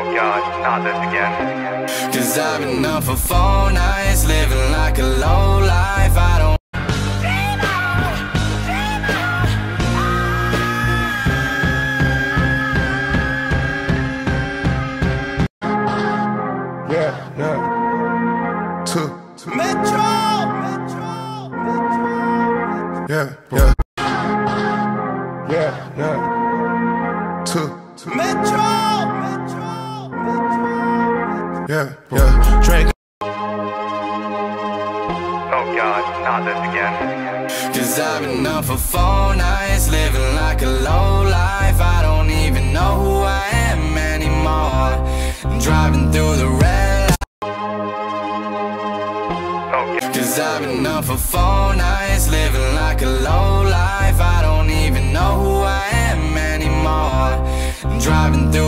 Oh God, not this again. Cause I've been up for four nights, living like a low life. I don't. Yeah, yeah. Two. Metro! Yeah, yeah. Yeah, yeah. Two. Metro! Yeah, yeah. Drake. Oh God, not this again. Cause I've been up for four nights, living like a low life. I don't even know who I am anymore. Driving through the red light. Oh God. Cause I've been up for four nights, living like a low life. I don't even know who I am anymore. Driving through the